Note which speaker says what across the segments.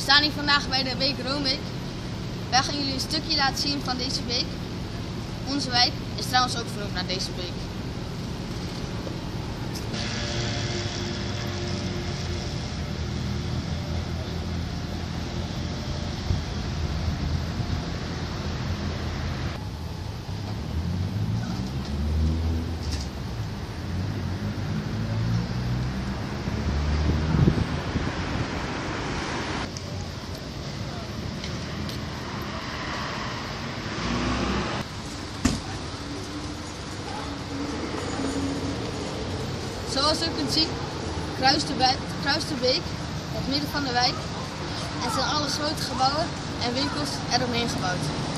Speaker 1: staan hier vandaag bij de week Roomweek. Wij gaan jullie een stukje laten zien van deze week. Onze wijk is trouwens ook vernoemd naar deze week. Zoals u kunt zien, kruist de, beek het midden van de wijk en zijn alle grote gebouwen en winkels eromheen gebouwd.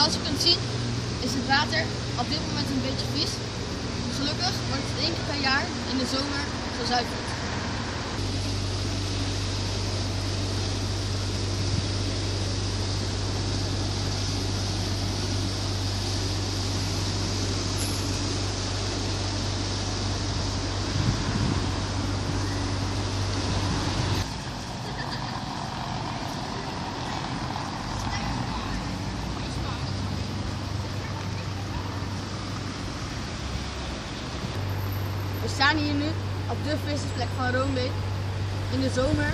Speaker 1: Zoals u kunt zien is het water op dit moment een beetje vies. Gelukkig wordt het één keer per jaar in de zomer gezuiverd. We staan hier nu op de vissersplek van Roombeek. In de zomer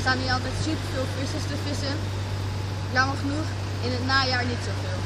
Speaker 1: staan hier altijd super veel vissers te vissen. Jammer genoeg in het najaar niet zoveel.